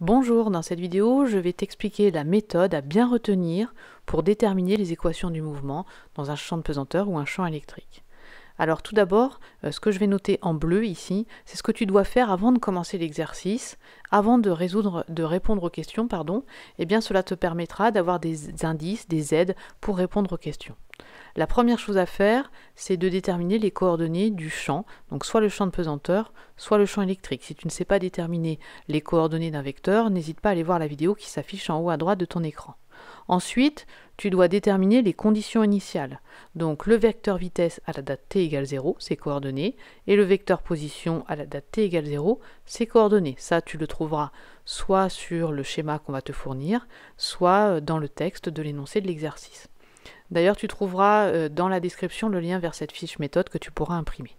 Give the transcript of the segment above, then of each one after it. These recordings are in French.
Bonjour, dans cette vidéo, je vais t'expliquer la méthode à bien retenir pour déterminer les équations du mouvement dans un champ de pesanteur ou un champ électrique. Alors tout d'abord, euh, ce que je vais noter en bleu ici, c'est ce que tu dois faire avant de commencer l'exercice, avant de, résoudre, de répondre aux questions, pardon, et eh bien cela te permettra d'avoir des indices, des aides pour répondre aux questions. La première chose à faire, c'est de déterminer les coordonnées du champ, donc soit le champ de pesanteur, soit le champ électrique. Si tu ne sais pas déterminer les coordonnées d'un vecteur, n'hésite pas à aller voir la vidéo qui s'affiche en haut à droite de ton écran. Ensuite, tu dois déterminer les conditions initiales. Donc le vecteur vitesse à la date t égale 0, ses coordonnées, et le vecteur position à la date t égale 0, ses coordonnées. Ça, tu le trouveras soit sur le schéma qu'on va te fournir, soit dans le texte de l'énoncé de l'exercice. D'ailleurs, tu trouveras euh, dans la description le lien vers cette fiche méthode que tu pourras imprimer.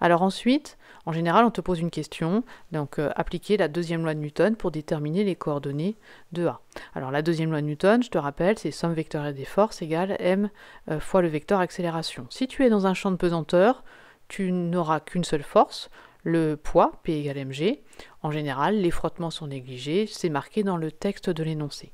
Alors ensuite, en général, on te pose une question, donc euh, appliquer la deuxième loi de Newton pour déterminer les coordonnées de A. Alors la deuxième loi de Newton, je te rappelle, c'est somme vectorielle des forces égale m euh, fois le vecteur accélération. Si tu es dans un champ de pesanteur, tu n'auras qu'une seule force, le poids, P égale mg. En général, les frottements sont négligés, c'est marqué dans le texte de l'énoncé.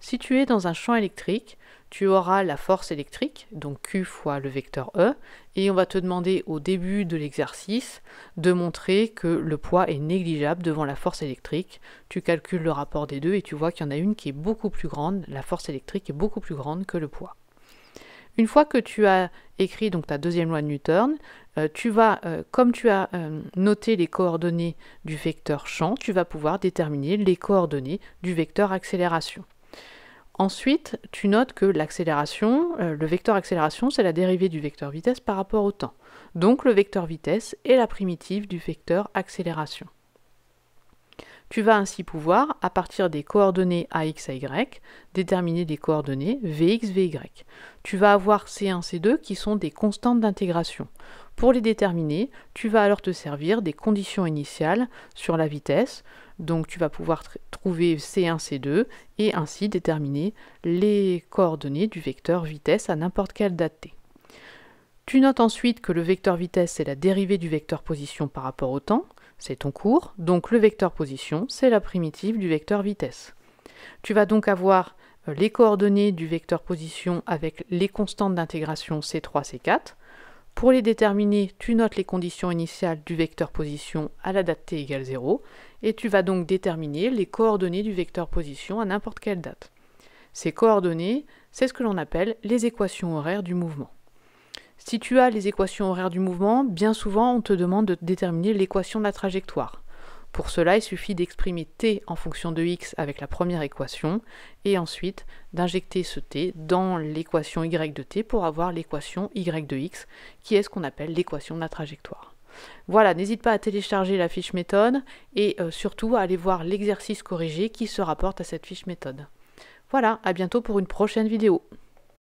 Si tu es dans un champ électrique, tu auras la force électrique, donc Q fois le vecteur E, et on va te demander au début de l'exercice de montrer que le poids est négligeable devant la force électrique. Tu calcules le rapport des deux et tu vois qu'il y en a une qui est beaucoup plus grande, la force électrique est beaucoup plus grande que le poids. Une fois que tu as écrit donc ta deuxième loi de Newton, euh, tu vas, euh, comme tu as euh, noté les coordonnées du vecteur champ, tu vas pouvoir déterminer les coordonnées du vecteur accélération. Ensuite, tu notes que l'accélération, euh, le vecteur accélération, c'est la dérivée du vecteur vitesse par rapport au temps. Donc le vecteur vitesse est la primitive du vecteur accélération. Tu vas ainsi pouvoir, à partir des coordonnées ax, ay, déterminer des coordonnées vx, vy. Tu vas avoir c1, c2 qui sont des constantes d'intégration. Pour les déterminer, tu vas alors te servir des conditions initiales sur la vitesse. Donc tu vas pouvoir trouver C1, C2 et ainsi déterminer les coordonnées du vecteur vitesse à n'importe quelle date t. Tu notes ensuite que le vecteur vitesse, c'est la dérivée du vecteur position par rapport au temps c'est ton cours, donc le vecteur position, c'est la primitive du vecteur vitesse. Tu vas donc avoir euh, les coordonnées du vecteur position avec les constantes d'intégration C3, C4. Pour les déterminer, tu notes les conditions initiales du vecteur position à la date t égale 0, et tu vas donc déterminer les coordonnées du vecteur position à n'importe quelle date. Ces coordonnées, c'est ce que l'on appelle les équations horaires du mouvement. Si tu as les équations horaires du mouvement, bien souvent on te demande de déterminer l'équation de la trajectoire. Pour cela, il suffit d'exprimer t en fonction de x avec la première équation et ensuite d'injecter ce t dans l'équation y de t pour avoir l'équation y de x qui est ce qu'on appelle l'équation de la trajectoire. Voilà, n'hésite pas à télécharger la fiche méthode et euh, surtout à aller voir l'exercice corrigé qui se rapporte à cette fiche méthode. Voilà, à bientôt pour une prochaine vidéo.